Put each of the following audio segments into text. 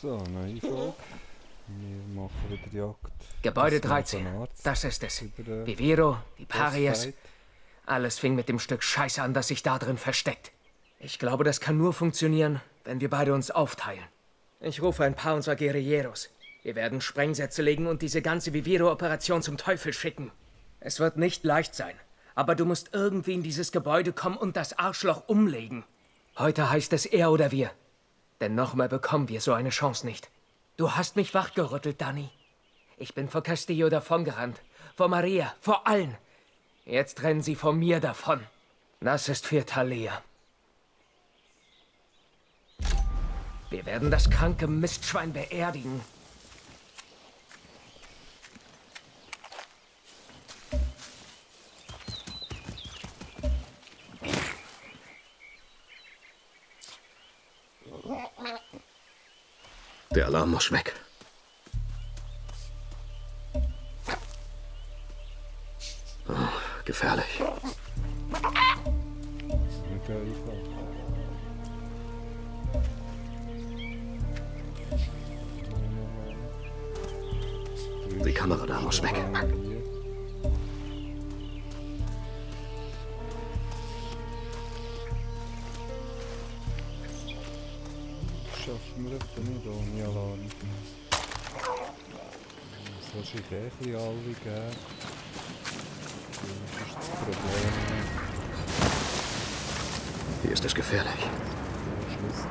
So, neue Folge. Wir machen wieder die Jagd. Gebäude Das 13. Arzt Das ist es. Viviro, die Parias. Alles fing mit dem Stück Scheiße an, das sich da drin versteckt. Ich glaube, das kann nur funktionieren, wenn wir beide uns aufteilen. Ich rufe ein paar unserer Guerilleros. Wir werden Sprengsätze legen und diese ganze Viviro-Operation zum Teufel schicken. Es wird nicht leicht sein, aber du musst irgendwie in dieses Gebäude kommen und das Arschloch umlegen. Heute heißt es er oder wir. Denn nochmal bekommen wir so eine Chance nicht. Du hast mich wachgerüttelt, Danny. Ich bin vor Castillo davongerannt. Vor Maria, vor allen. Jetzt rennen sie vor mir davon. Das ist für Thalia. Wir werden das kranke Mistschwein beerdigen. Der Alarm muss weg. Oh, gefährlich. Die Kamera da muss weg. Hier. Schaffen wir etwa nicht ohne Alarm. Es soll sich eh ein bisschen alle geben. Das ist das Problem. Hier ist es gefährlich. Der Schlüssel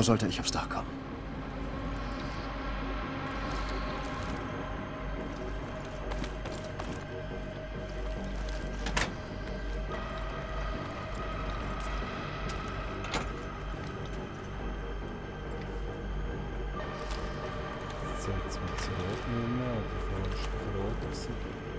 So sollte ich aufs Dach kommen. Jetzt mit das Rot es rot.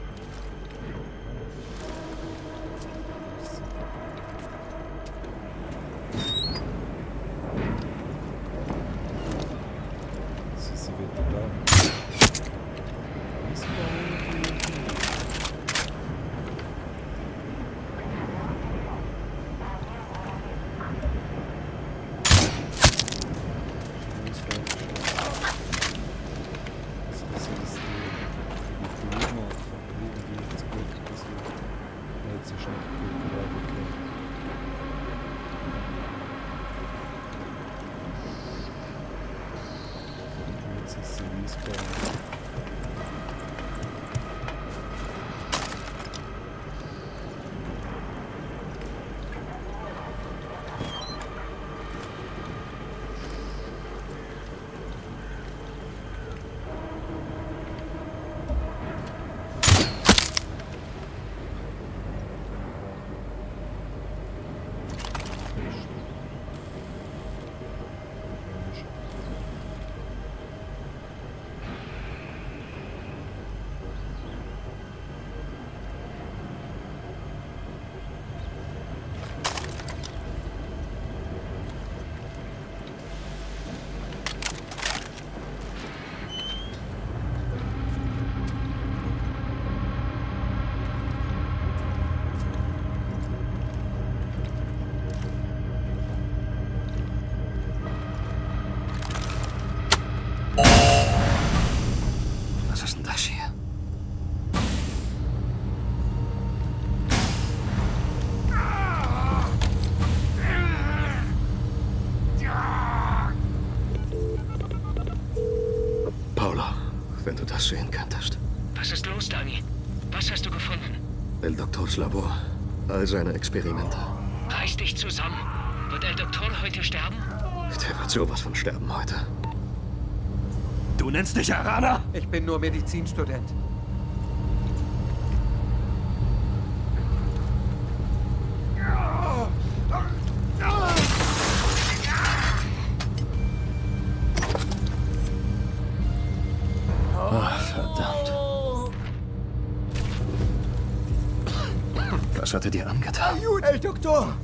Labor. All seine Experimente. Reiß dich zusammen. Wird El Doktor heute sterben? Der wird sowas von sterben heute. Du nennst dich Arana? Ich bin nur Medizinstudent. El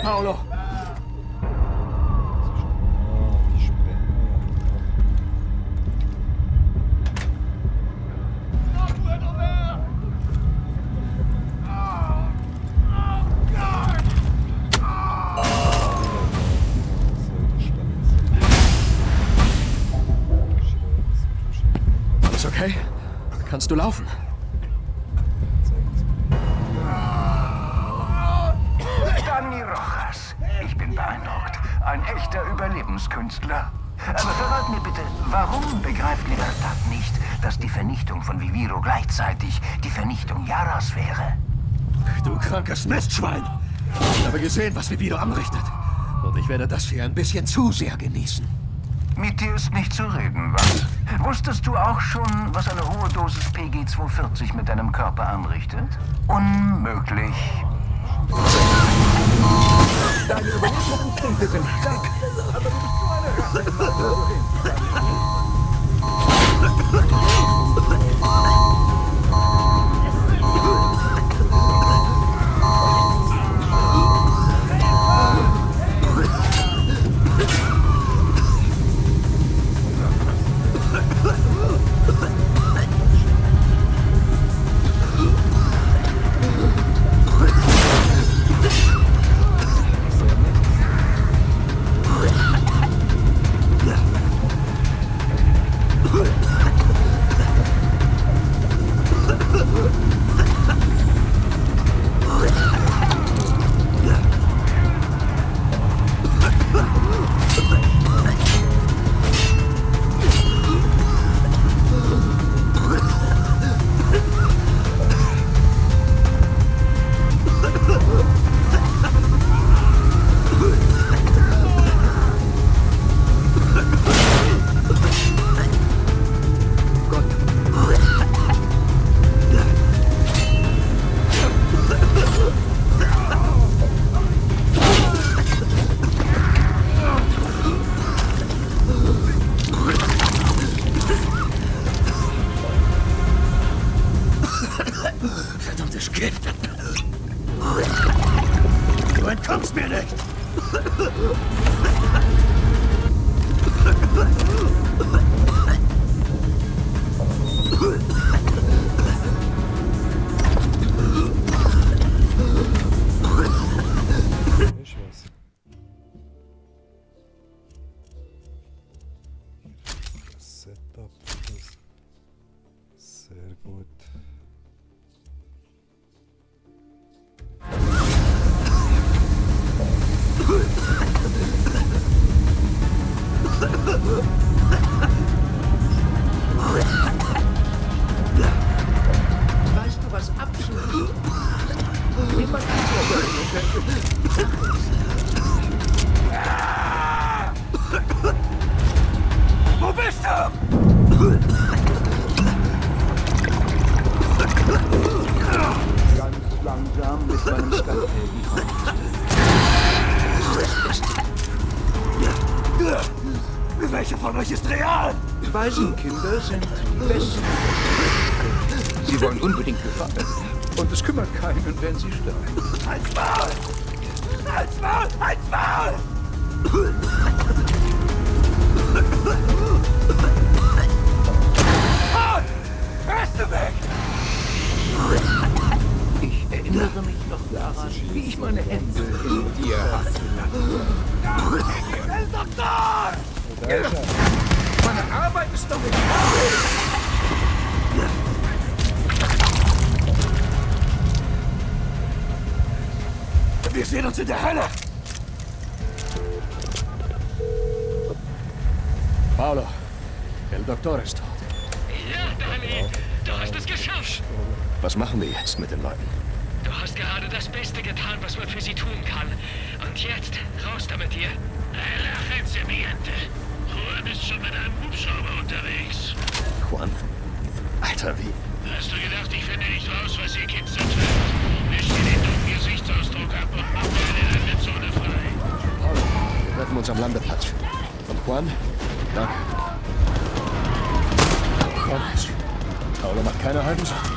Paolo. Sehen, was Vivido anrichtet. Und ich werde das hier ein bisschen zu sehr genießen. Mit dir ist nicht zu reden, was? Wusstest du auch schon, was eine hohe Dosis PG-240 mit deinem Körper anrichtet? Unmöglich. Deine überlebenden sind stark, aber du bist nur eine entkommst mir nicht! Wir sehen uns in der Hölle! Paolo, El Doktor ist tot. Ja, Dani, du hast es geschafft. Was machen wir jetzt mit den Leuten? Du hast gerade das Beste getan, was man für sie tun kann. Und jetzt, raus damit hier. Relax, Miente. Juan ist schon mit einem Hubschrauber unterwegs. Juan? Alter, wie? Hast du gedacht, ich finde nicht raus, was ihr Kids so treibt? Paolo, wir treffen uns am Landeplatz. Und Juan? Danke. Komm, Paolo macht keine Sachen.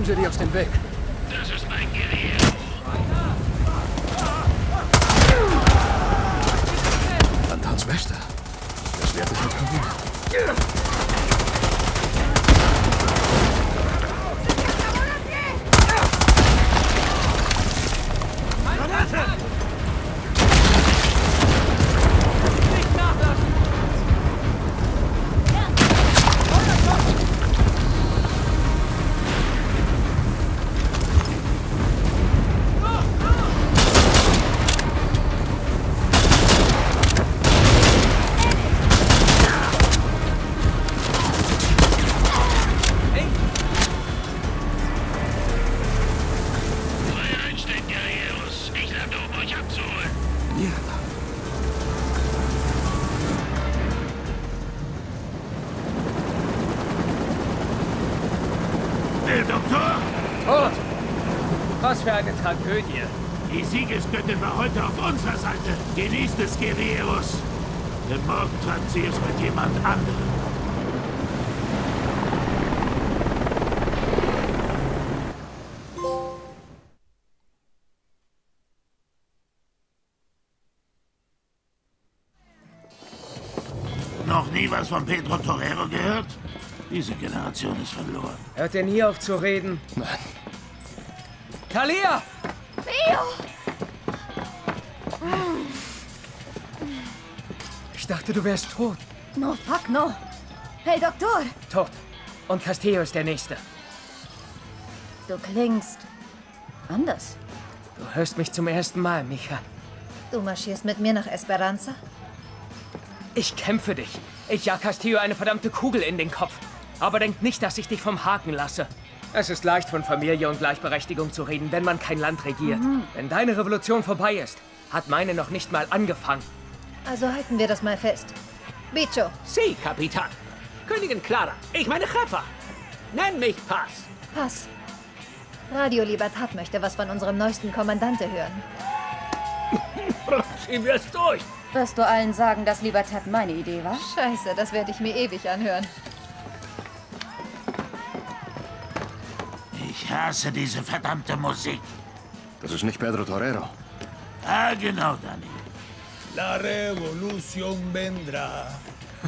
Ich räume sie dir aus dem Weg. Tragödie. Die Siegesgöttin war heute auf unserer Seite. Genießt es, Guerilleros. Denn morgen treibt sie es mit jemand anderem. Noch nie was von Pedro Torero gehört? Diese Generation ist verloren. Hört ihr nie auf zu reden? Nein. Talia! Ich dachte, du wärst tot. No, fuck, no. Hey, Doktor! Tot. Und Castillo ist der Nächste. Du klingst anders. Du hörst mich zum ersten Mal, Micha. Du marschierst mit mir nach Esperanza? Ich kämpfe dich. Ich jag Castillo eine verdammte Kugel in den Kopf. Aber denk nicht, dass ich dich vom Haken lasse. Es ist leicht, von Familie und Gleichberechtigung zu reden, wenn man kein Land regiert. Wenn deine Revolution vorbei ist, hat meine noch nicht mal angefangen. Also halten wir das mal fest. Bicho, Sie, Kapitan. Königin Clara. Ich meine Cheffer. Nenn mich Pass. pass. Radio Libertad möchte was von unserem neuesten Kommandante hören. Zieh mir's durch. Wirst du allen sagen, dass Libertad meine Idee war? Scheiße, das werde ich mir ewig anhören. Ich hasse diese verdammte Musik. Das ist nicht Pedro Torero. Ah, genau, Danny. La revolución vendrá.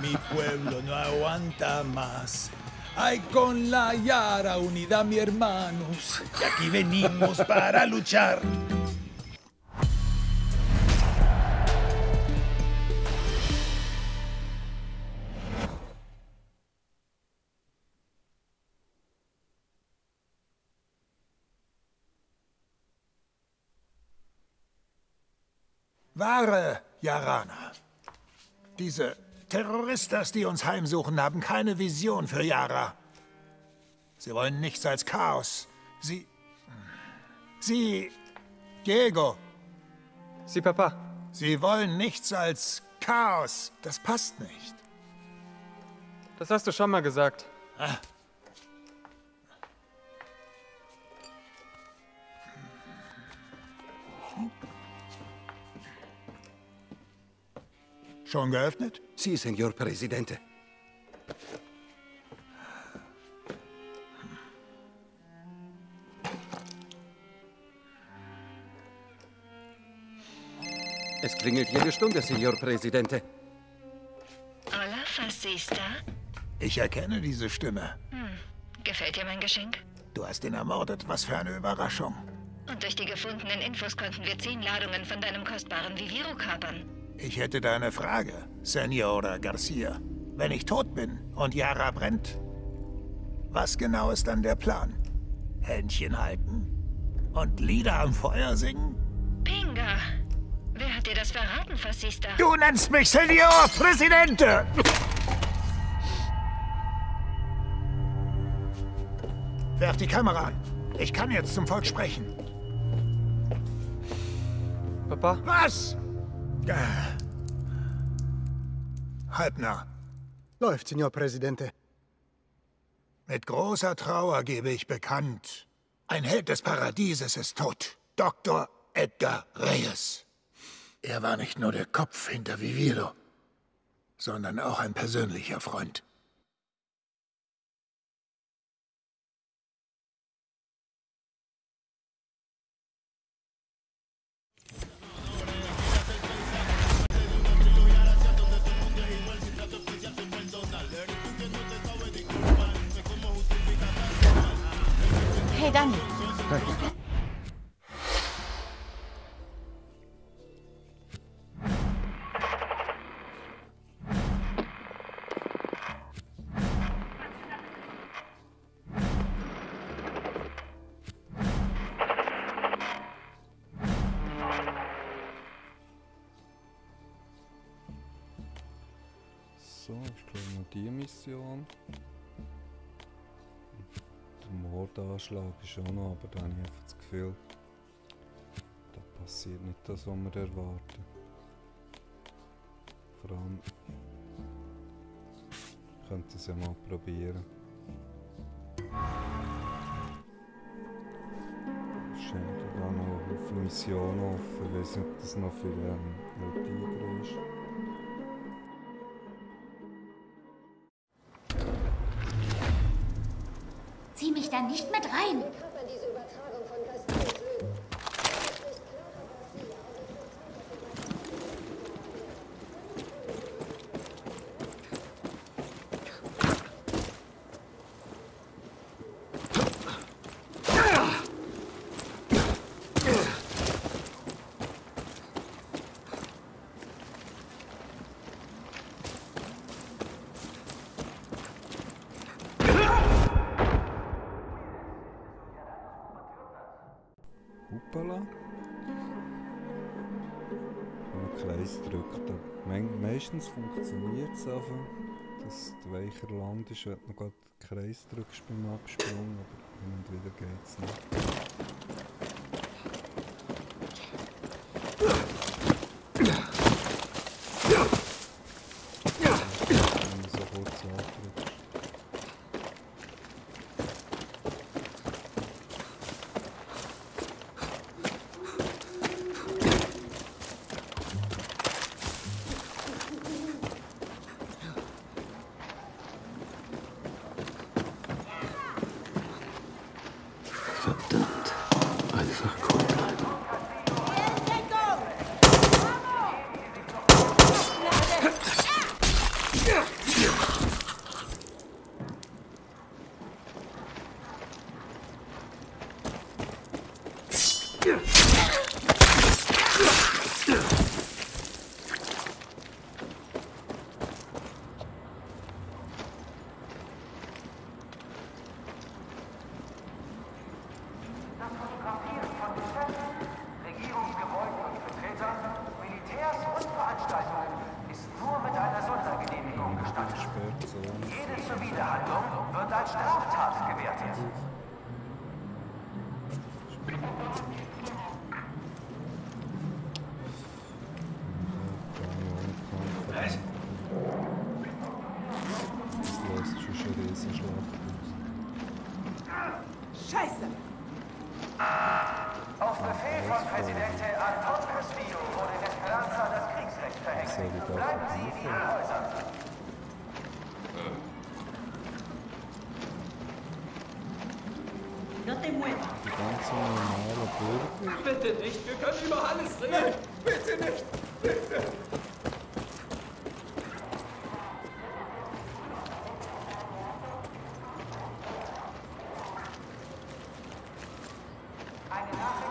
Mi pueblo no aguanta más. Ay, con la Yara, unidad, mi hermanos. Y aquí venimos para luchar. Wahre Yarana. Diese Terroristas, die uns heimsuchen, haben keine Vision für Yara. Sie wollen nichts als Chaos. Sie. Sie. Diego. Sie, Papa. Sie wollen nichts als Chaos. Das passt nicht. Das hast du schon mal gesagt. Schon geöffnet? Sie, Senor Presidente. Es klingelt jede Stunde, Senor Presidente. Hola, Fascista. Ich erkenne diese Stimme. Gefällt dir mein Geschenk? Du hast ihn ermordet. Was für eine Überraschung. Und durch die gefundenen Infos konnten wir zehn Ladungen von deinem kostbaren Viviro kapern. Ich hätte da eine Frage, Senora Garcia. Wenn ich tot bin und Yara brennt, was genau ist dann der Plan? Händchen halten? Und Lieder am Feuer singen? Pinga! Wer hat dir das verraten, Fascista? Du nennst mich Senor Presidente! Werf die Kamera an. Ich kann jetzt zum Volk sprechen. Papa? Was? Halbnarr. Läuft, Signor Presidente. Mit großer Trauer gebe ich bekannt. Ein Held des Paradieses ist tot. Dr. Edgar Reyes. Er war nicht nur der Kopf hinter Viviro, sondern auch ein persönlicher Freund. Hey, Danny. So, ich glaube noch die Mission. Mordanschlag ist auch noch, aber da habe ich einfach das Gefühl, da passiert nicht das, was wir erwarten. Vor allem könnte es ja mal probieren. Wahrscheinlich auch noch auf Mission offen, ich weiß nicht, ob das noch für ähm, Multiger ist. ist, wenn du gerade Kreis drückst beim Absprung, aber hin und wieder geht es nicht.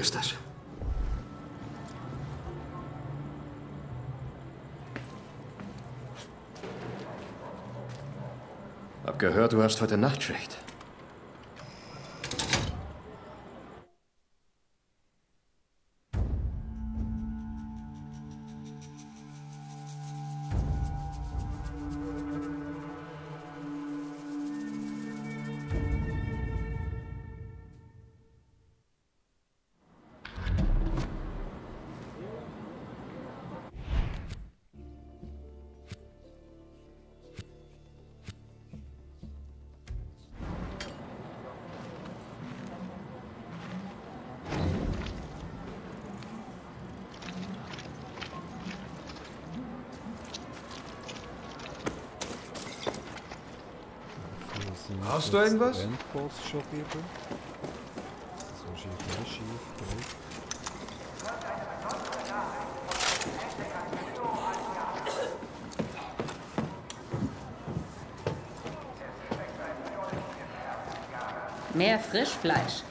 ist das. Hab gehört, du hast heute Nachtschicht. Hast du irgendwas? Shop eben. So schief, ne? schief, direkt. Mehr Frischfleisch.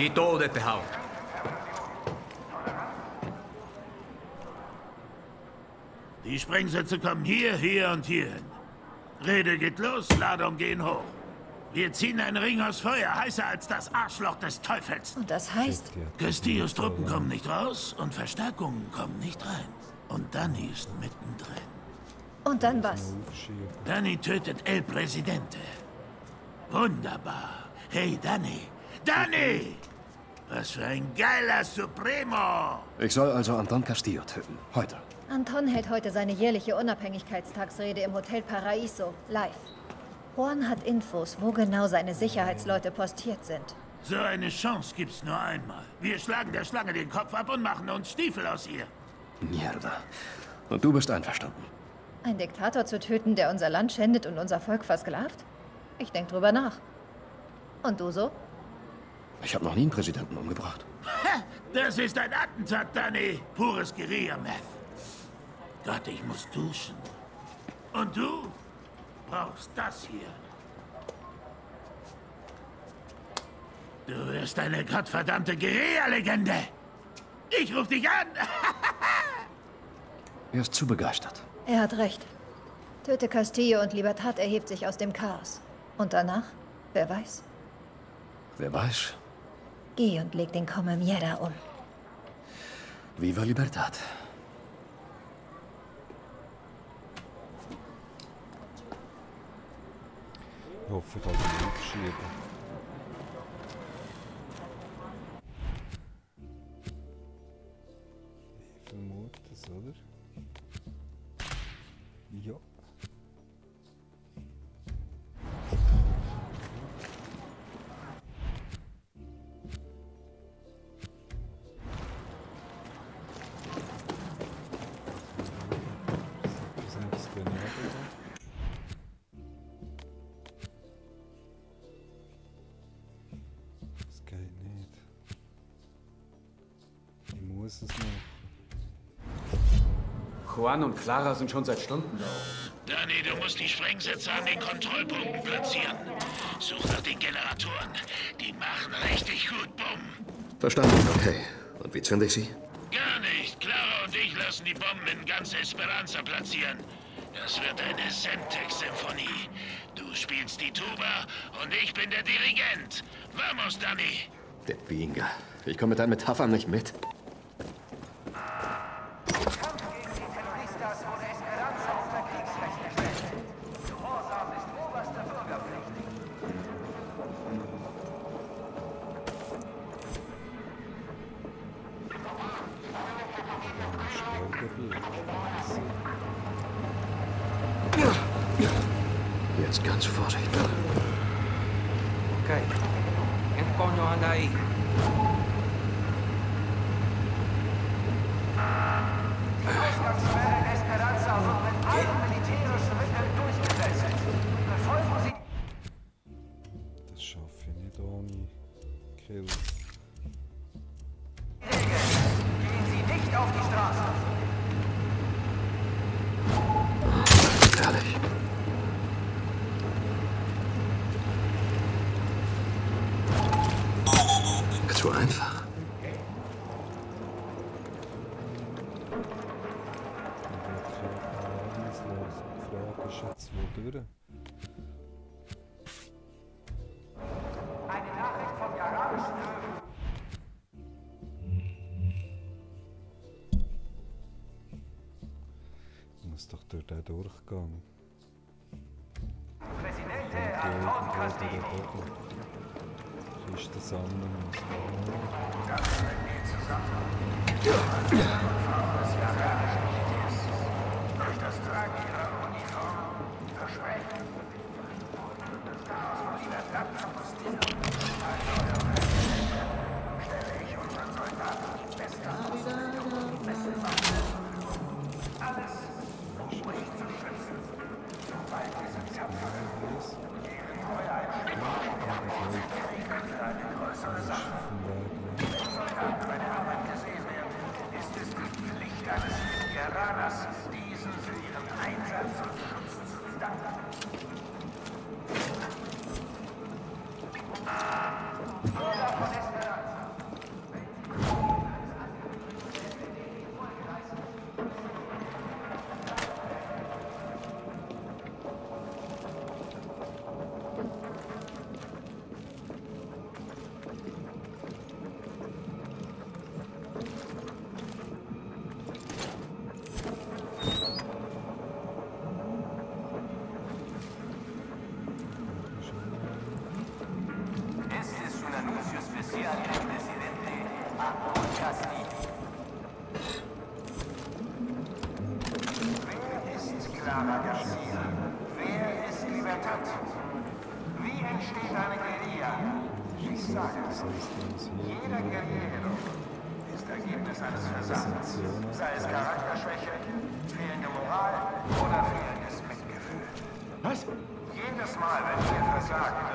Aquí todo despejado. Die Sprengsätze kommen hier, hier und hier hin. Rede geht los, Ladung gehen hoch. Wir ziehen einen Ring aus Feuer, heißer als das Arschloch des Teufels. Und das heißt, Castillos Truppen kommen nicht raus und Verstärkungen kommen nicht rein. Und Danny ist mittendrin. und dann was? Danny tötet El Presidente. Wunderbar. Hey, Danny. Danny! Was für ein geiler Supremo! Ich soll also Anton Castillo töten. Heute. Anton hält heute seine jährliche Unabhängigkeitstagsrede im Hotel Paraiso, live. Juan hat Infos, wo genau seine Sicherheitsleute postiert sind. So eine Chance gibt's nur einmal. Wir schlagen der Schlange den Kopf ab und machen uns Stiefel aus ihr. Mierda. Und du bist einverstanden. Ein Diktator zu töten, der unser Land schändet und unser Volk versklavt? Ich denk drüber nach. Und du so? Ich habe noch nie einen Präsidenten umgebracht. Das ist ein Attentat, Danny. Pures Guerilla-Meth. Gott, ich muss duschen. Und du brauchst das hier. Du wirst eine gottverdammte Guerilla-Legende. Ich ruf dich an. Er ist zu begeistert. Er hat recht. Töte Castillo und Libertad erhebt sich aus dem Chaos. Und danach? Wer weiß? Wer weiß. Geh und leg den Come Mierda um. Viva Libertad. Ich hoffe, ich kann ihn aufschieben. Muss es. Juan und Clara sind schon seit Stunden da. Danny, du musst die Sprengsätze an den Kontrollpunkten platzieren. Such nach den Generatoren. Die machen richtig gut Bumm. Verstanden, okay. Und wie zünde ich sie? Gar nicht. Clara und ich lassen die Bomben in ganz Esperanza platzieren. Das wird eine Semtex-Symphonie. Du spielst die Tuba und ich bin der Dirigent. Vamos, Danny. Der Binga. Ich komme mit deinen Metaphern nicht mit. Schatz, wo Döde? Eine Nachricht vom arabischen Löwen. Ich muss doch durch den Durchgang. Präsident Anton Castillo. Ist das andere? Das geht zusammen. Ja. Das Tragen ihrer eines Versagens, sei es Charakterschwäche, fehlende Moral oder fehlendes Mitgefühl. Was? Jedes Mal, wenn wir versagen,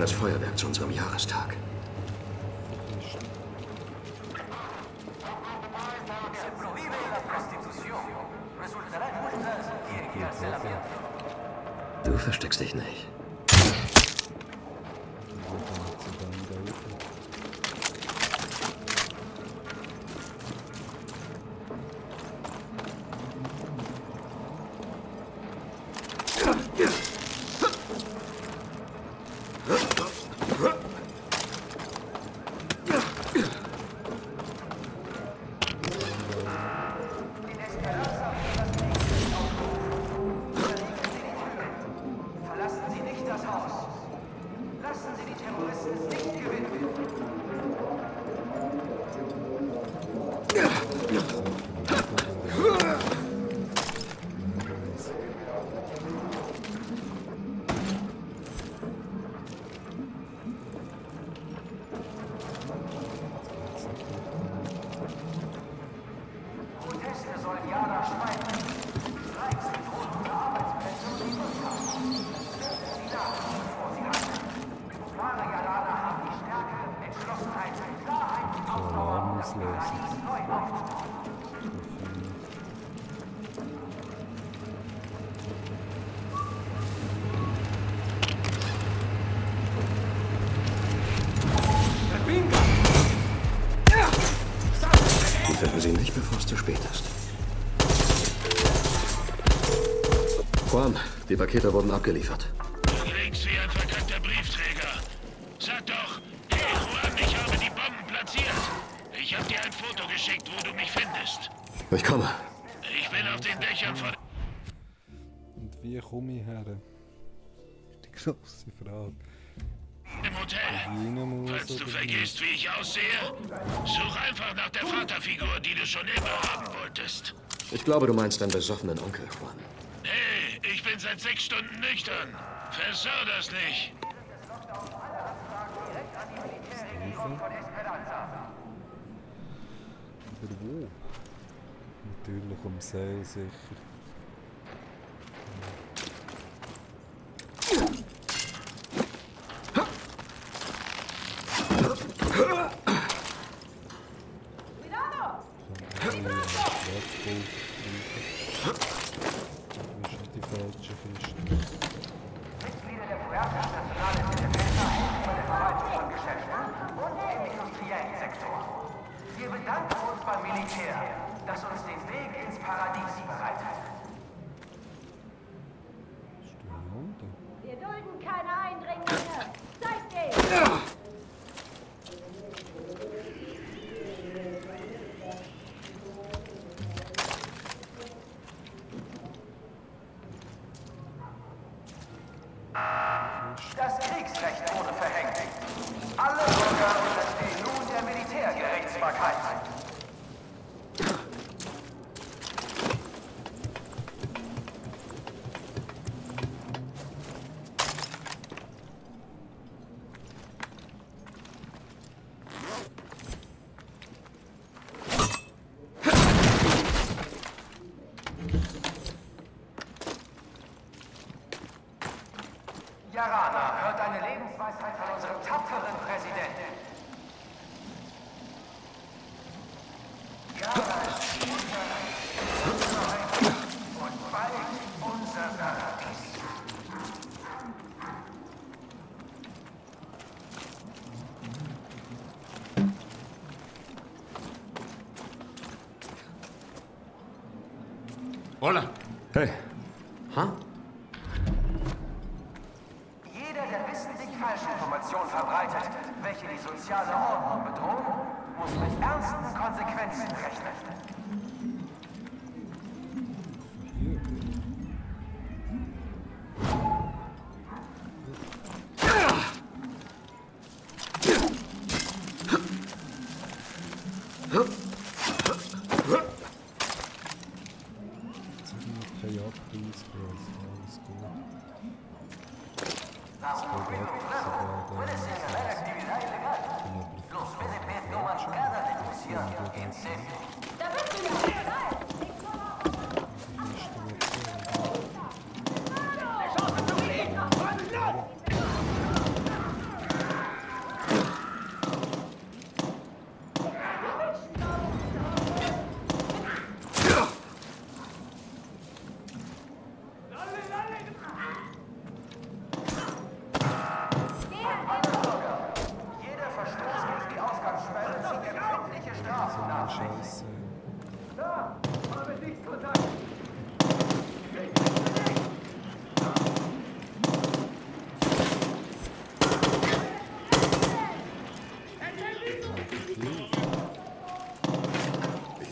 eines Feuerwerk zu unserem Jahrestag. Die Pakete wurden abgeliefert. Du klingst wie ein verkackter Briefträger. Sag doch, hey Juan, ich habe die Bomben platziert. Ich habe dir ein Foto geschickt, wo du mich findest. Ich komme. Ich bin auf den Dächern von... Und wie komme ich her? Die grosse Frage. Im Hotel. Falls du vergisst, wie ich aussehe, such einfach nach der Vaterfigur, die du schon immer haben wolltest. Ich glaube, du meinst deinen besoffenen Onkel, Juan. Seit sechs Stunden nüchtern. Versau das nicht. Aber wo? Natürlich um Seil sicher. Wir bedanken uns beim Militär, das uns den Weg ins Paradies bereitet. Wir dulden keine Eindringlinge. Seid dem! Das Kriegsrecht wurde verhängt. Alle Bürger unterstehen nun der Militärgerichtsbarkeit. Jarana hört eine Lebensweisheit von unserem tapferen Präsidenten. Jana ist unser Reich, und bald unser Paradies. Hola. Hey, Ha? Jeder, der wissentlich Falschinformationen verbreitet, welche die soziale Ordnung bedrohen, muss ernsten Konsequenzen rechnen.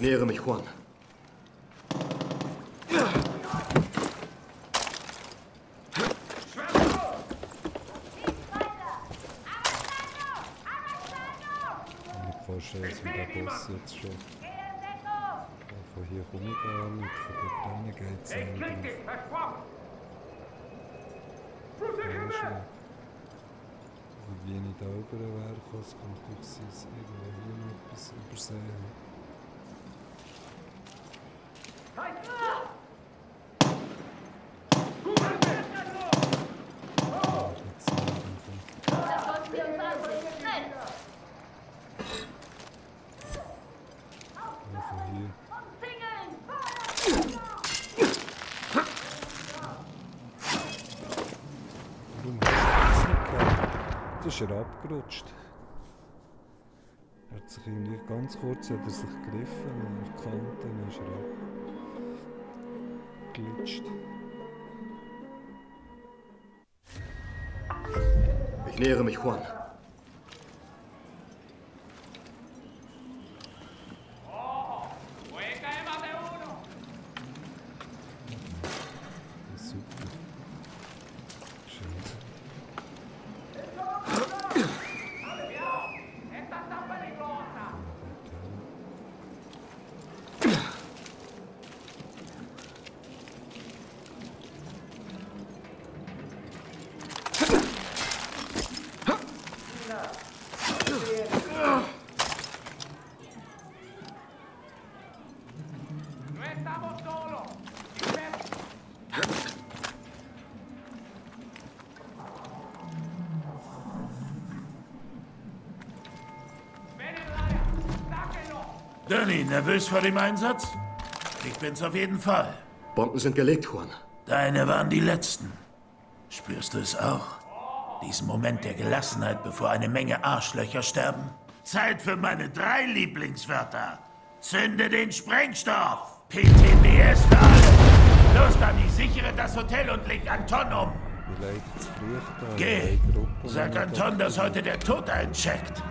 Ich nähere mich Juan. Ich dass wir den Boss jetzt schon. Von hier komme ich von dort hinten geht es eigentlich. Vorschlag. Wie ich da oben wäre, kann es kann natürlich sein, dass ich irgendwo hier noch etwas übersehen habe. Ah, jetzt nicht einfach. Ja, von hier. Warum hast du das nicht gehabt? Das ist er abgerutscht. Er hat sich irgendwie ganz kurz hat er sich gegriffen und erkannt, dann ist er abgeglitscht. Ich nähere mich Juan. Danny, nervös vor dem Einsatz? Ich bin's auf jeden Fall. Bomben sind gelegt, Juan. Deine waren die letzten. Spürst du es auch? Diesen Moment der Gelassenheit, bevor eine Menge Arschlöcher sterben? Zeit für meine drei Lieblingswörter. Zünde den Sprengstoff. PTBS für alle. Los, Danny, sichere das Hotel und leg Anton um. Geh. Sag Anton, da dass heute der Tod eincheckt.